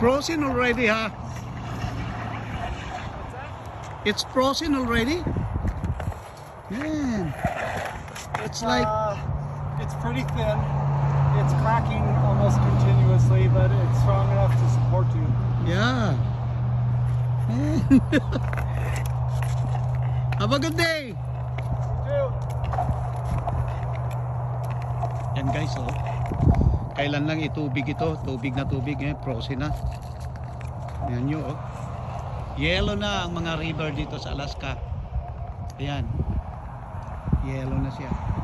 Frozen already, huh? It's frozen already? Man, it's like, Uh, it's pretty thin. It's cracking almost continuously, but it's strong enough to support you. yeah. Have a good day. Two. Yan guys, oh. Kailan lang itubig ito? Tubig na tubig, eh. Frozen na. Yan nyo, oh. Yellow na ang mga river dito sa Alaska. Ayan. Yellow na siya.